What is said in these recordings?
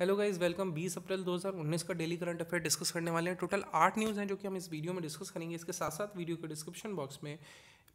Hello guys welcome 20 अप्रैल 2019 का daily current affair discuss करने वाले हैं। टोटल आठ न्यूज़ हैं जो कि हम इस वीडियो में डिस्कस करेंगे। इसके साथ साथ वीडियो के डिस्क्रिप्शन बॉक्स में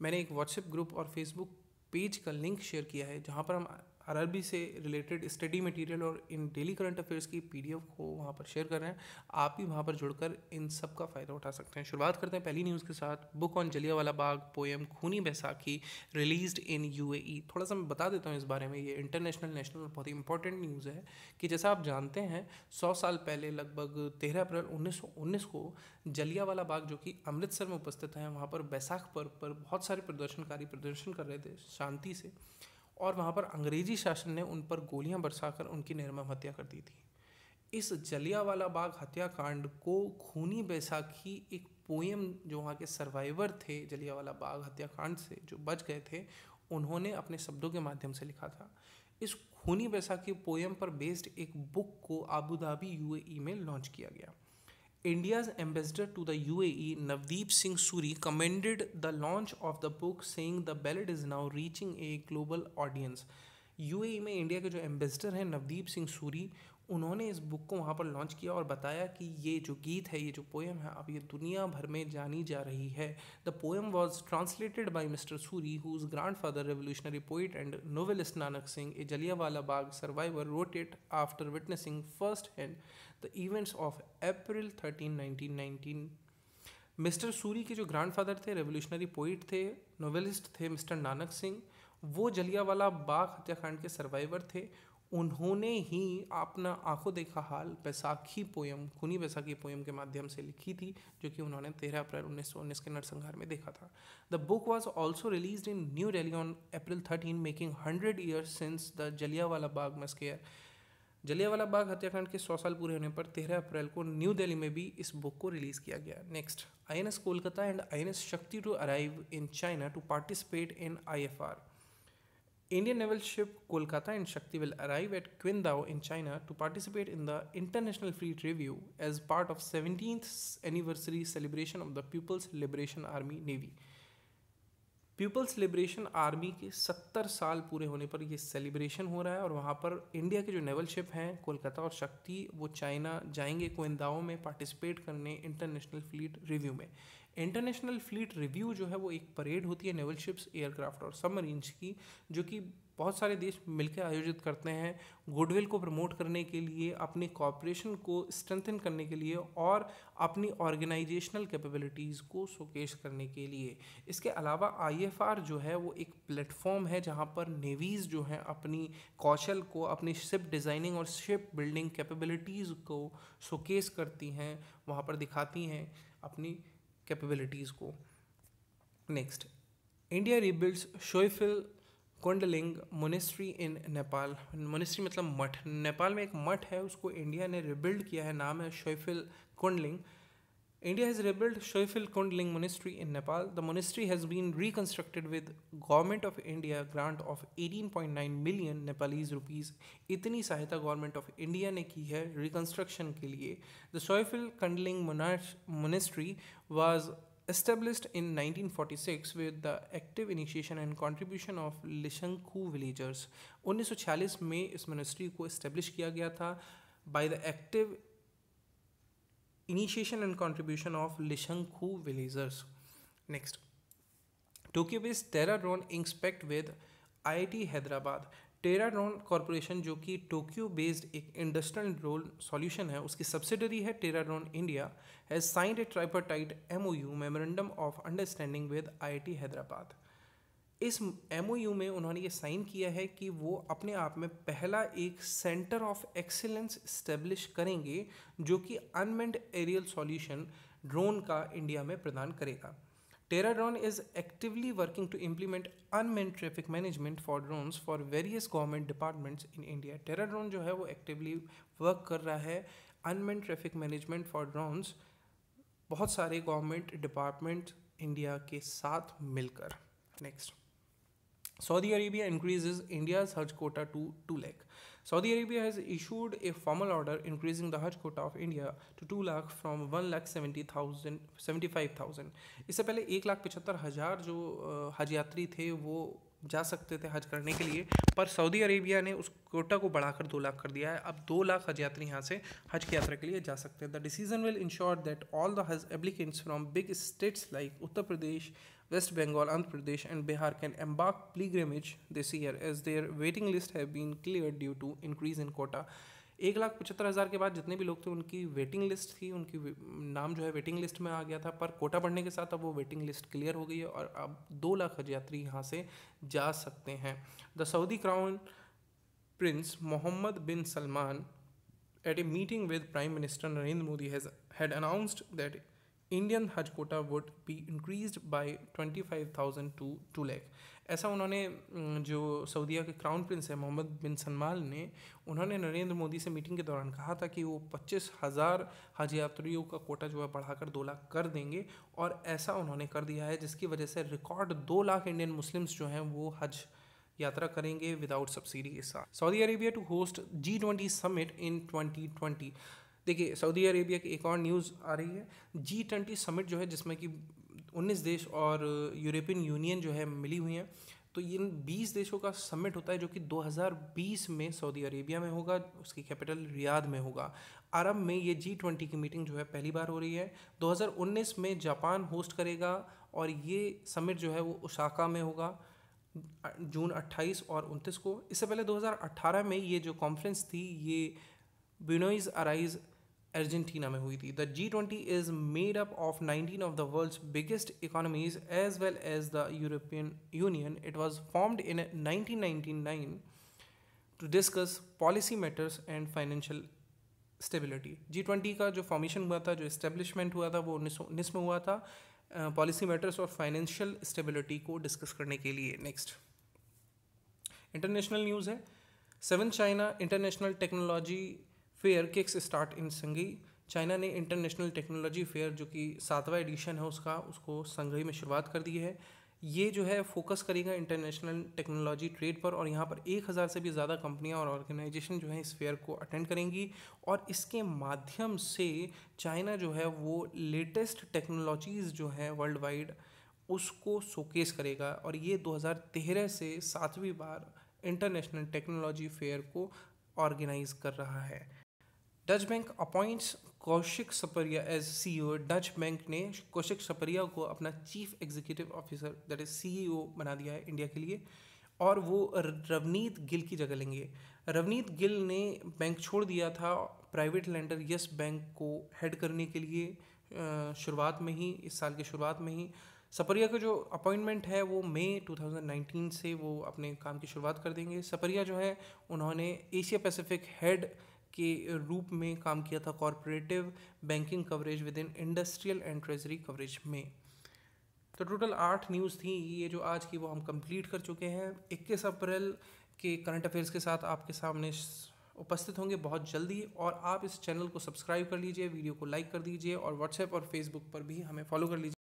मैंने एक व्हाट्सएप ग्रुप और फेसबुक पेज का लिंक शेयर किया है, जहाँ पर हम आरआरबी से रिलेटेड स्टडी मटेरियल और इन डेली करंट अफेयर्स की पीडीएफ को वहाँ पर शेयर कर रहे हैं। आप भी वहाँ पर जुड़कर इन सब का फ़ायदा उठा सकते हैं। शुरुआत करते हैं पहली न्यूज़ के साथ। Book on Jallianwala Bagh poem Khooni Baisakhi release in UAE थोड़ा सा मैं बता देता हूँ इस बारे में। ये इंटरनेशनल नेशनल बहुत ही इंपॉर्टेंट न्यूज़ है कि जैसा आप जानते हैं, सौ साल पहले लगभग तेरह अप्रैल उन्नीस सौ उन्नीस को जलियावाला बाग, जो कि अमृतसर में उपस्थित है, वहाँ पर बैसाख पर्व पर बहुत सारे प्रदर्शनकारी प्रदर्शन कर रहे थे शांति से। और वहाँ पर अंग्रेज़ी शासन ने उन पर गोलियाँ बरसाकर उनकी निर्मम हत्या कर दी थी। इस जलियावाला बाग हत्याकांड को खूनी बैसाखी एक पोएम जो वहाँ के सर्वाइवर थे, जलियावाला बाग हत्याकांड से जो बच गए थे, उन्होंने अपने शब्दों के माध्यम से लिखा था। इस खूनी बैसाखी पोएम पर बेस्ड एक बुक को आबू धाबी यूएई में लॉन्च किया गया। India's ambassador to the UAE, Navdeep Singh Suri, commended the launch of the book, saying the ballad is now reaching a global audience. UAE में India के जो ambassador हैं नवदीप सिंह सूरी उन्होंने इस बुक को वहाँ पर लॉन्च किया और बताया कि ये जो गीत है, ये जो पोएम है, अब ये दुनिया भर में जानी जा रही है। The poem was translated by mister Suri whose grand father revolutionary poet and novelist Nanak Singh a Jallianwala Bagh survivor wrote it after witnessing first hand the events of April thirteen nineteen nineteen mister Suri के जो grandfather थे revolutionary poet थे novelist थे mister Nanak Singh वो जलियावाला बाग हत्याकांड के survivor थे। उन्होंने ही अपना आँखों देखा हाल बैसाखी पोयम, खुनी बैसाखी पोयम के माध्यम से लिखी थी, जो कि उन्होंने तेरह अप्रैल उन्नीस सौ उन्नीस के नरसंहार में देखा था। The book was also release in New Delhi on April thirteen making hundred years since the Jallianwala Bagh massacre Jallianwala Bagh हत्याकांड के सौ साल पूरे होने पर तेरह अप्रैल को न्यू दिल्ली में भी इस बुक को रिलीज़ किया गया। Next I N S Kolkata and I N S Shakti to arrive in China to participate in I F R Indian naval ship Kolkata and Shakti will arrive at Qingdao in China to participate in the international fleet review as part of seventeenth anniversary celebration of the people's liberation army navy people's liberation army के सत्तर साल पूरे होने पर ये celebration हो रहा है और वहाँ पर इंडिया के जो नेवल शिप हैं कोलकाता और शक्ति वो चाइना जाएँगे कोइंदाओं में पार्टिसिपेट करने इंटरनेशनल फ्लीट रिव्यू में। इंटरनेशनल फ्लीट रिव्यू जो है वो एक परेड होती है नेवल शिप्स एयरक्राफ्ट और सबमरीन्स की, जो कि बहुत सारे देश मिलकर आयोजित करते हैं गुडविल को प्रमोट करने के लिए, अपनी कॉपरेशन को स्ट्रेंथन करने के लिए और अपनी ऑर्गेनाइजेशनल कैपेबिलिटीज़ को शोकेश करने के लिए। इसके अलावा आईएफआर जो है वो एक प्लेटफॉर्म है जहाँ पर नेवीज़ जो हैं अपनी कौशल को, अपनी शिप डिज़ाइनिंग और शिप बिल्डिंग कैपेबिलिटीज़ को शोकेस करती हैं, वहाँ पर दिखाती हैं अपनी कैपेबिलिटीज़ को। नेक्स्ट इंडिया रिबिल्ड्स शोइफिल कुंडलिंग मोनिस्ट्री इन नेपाल मोनिस्ट्री मतलब मठ। नेपाल में एक मठ है, उसको इंडिया ने रिबिल्ड किया है, नाम है शोइफिल कुंडलिंग India has rebuild शोइफिल कुंडलिंग monastery in Nepal the monastery has been reconstructed with government of India grant of 18.9 million Nepalese rupees इतनी सहायता गवर्नमेंट ऑफ इंडिया ने की है रिकन्स्ट्रक्शन के लिए the शोइफिल कुंडलिंग monastery was established in 1946 with the active initiation and contribution of Lishanku villagers 1946 में इस ministry को इस्टेब्लिश किया गया था by the active initiation and contribution of Lishankhu villagers. Next, Tokyo-based Terradrone inspect with IIT Hyderabad. Terradrone corporation जो कि Tokyo based एक industrial drone solution है उसकी सब्सिडरी है Terradrone India has signed a tripartite MOU memorandum of understanding with IIT Hyderabad इस MOU में उन्होंने ये साइन किया है कि वो अपने आप में पहला एक सेंटर ऑफ़ एक्सेलेंस स्टेब्लिश करेंगे जो कि अनमेंड एरियल सॉल्यूशन ड्रोन का इंडिया में प्रदान करेगा। Terra Drone is actively working to implement unmanned traffic management for drones for various government departments in India Terra Drone जो है वो एक्टिवली वर्क कर रहा है unmanned traffic management for drones बहुत सारे गवर्नमेंट डिपार्टमेंट इंडिया के साथ मिलकर। Next Saudi Arabia increases India's hajj quota to two lakh Saudi Arabia has issued a formal order increasing the Hajj quota of India to two lakh from one lakh seventy thousand seventy five thousand इससे पहले एक लाख पचहत्तर हज़ार जो हज यात्री थे, वो जा सकते थे हज करने के लिए, पर सऊदी अरेबिया ने उस कोटा को बढ़ाकर दो लाख कर दिया है अब दो लाख हज यात्री यहाँ से हज की यात्रा के लिए जा सकते हैं the decision will ensure that all the hajj applicants from big states like Uttar Pradesh West Bengal Andhra Pradesh and Bihar can embark pilgrimage this year as their waiting list have been clear due to increase in quota. एक लाख पचहत्तर हज़ार के बाद जितने भी लोग थे, उनकी वेटिंग लिस्ट थी, उनकी नाम जो है वेटिंग लिस्ट में आ गया था। पर कोटा बढ़ने के साथ अब वो वेटिंग लिस्ट क्लियर हो गई है और अब दो लाख हज यात्री यहाँ से जा सकते हैं। The Saudi crown prince Mohammed bin Salman at a meeting with prime minister Narendra Modi has had announced that Indian hajj quota would be increase by twenty five thousand to two lakh ऐसा उन्होंने जो सऊदीया के crown Prince है, Mohammad bin Salman ने, उन्होंने नरेंद्र मोदी से meeting के दौरान कहा था कि वो पच्चीस हज़ार हज यात्रियों का कोटा जो है बढ़ाकर दो लाख कर देंगे और ऐसा उन्होंने कर दिया है, जिसकी वजह से रिकॉर्ड दो लाख इंडियन मुस्लिम्स जो हैं, वो हज यात्रा करेंगे विदाउट सब्सिडी के साथ। Saudi Arabia to host G twenty summit in twenty twenty देखिए, सऊदी अरेबिया की एक और न्यूज़ आ रही है। जी ट्वेंटी समिट जो है, जिसमें कि उन्नीस देश और यूरोपियन यूनियन जो है मिली हुई हैं। तो इन बीस देशों का समिट होता है जो कि 2020 में सऊदी अरेबिया में होगा, उसकी कैपिटल रियाद में होगा। अरब में ये जी ट्वेंटी की मीटिंग जो है पहली बार हो रही है। 2019 में जापान होस्ट करेगा और ये समिट जो है वो उसाका में होगा, जून 28 और 29 को। इससे पहले 2018 में ये जो कॉन्फ्रेंस थी, ये बिनोइज अराइज अर्जेंटीना में हुई थी। The G twenty is made up of nineteen of the world's biggest economies as well as the European Union it was formed in nineteen ninety nine to discuss policy matters and financial stability G twenty का जो formation हुआ था जो establishment हुआ था वो उन्नीस सौ उन्नीस में हुआ था पॉलिसी uh, मैटर्स और फाइनेंशियल स्टेबिलिटी को डिस्कस करने के लिए। नेक्स्ट इंटरनेशनल न्यूज़ है। Seven China international technology fair kicks start in Shanghai China ने इंटरनेशनल टेक्नोलॉजी फेयर, जो कि सातवां एडिशन है उसका, उसको संगई में शुरुआत कर दी है। ये जो है, फोकस करेगा इंटरनेशनल टेक्नोलॉजी ट्रेड पर, और यहाँ पर एक हज़ार से भी ज़्यादा कंपनियाँ और ऑर्गेनाइजेशन जो है इस फेयर को अटेंड करेंगी। और इसके माध्यम से चाइना जो है, वो लेटेस्ट टेक्नोलॉजीज़ जो है वर्ल्ड वाइड उसको शोकेस करेगा। और ये 2013 से सातवीं बार इंटरनेशनल टेक्नोलॉजी फेयर को ऑर्गेनाइज कर रहा है। Deutsche Bank appoints Kaushik Saparia as CEO Deutsche Bank ने कौशिक सपरिया को अपना chief executive officer that is CEO बना दिया है इंडिया के लिए, और वो रवनीत गिल की जगह लेंगे। रवनीत गिल ने बैंक छोड़ दिया था प्राइवेट लैंडर यस बैंक को हेड करने के लिए शुरुआत में ही, इस साल की शुरुआत में ही। सपरिया का जो अपॉइंटमेंट है वो मई 2019 से वो अपने काम की शुरुआत कर देंगे। सपरिया जो है, उन्होंने एशिया पैसिफिक हेड के रूप में काम किया था corporate banking coverage within industrial and treasury coverage में। तो टोटल आठ न्यूज़ थी, ये जो आज की वो हम कंप्लीट कर चुके हैं। 21 अप्रैल के करंट अफेयर्स के साथ आपके सामने उपस्थित होंगे बहुत जल्दी और आप इस चैनल को सब्सक्राइब कर लीजिए वीडियो को लाइक कर दीजिए और व्हाट्सएप और फेसबुक पर भी हमें फॉलो कर लीजिए।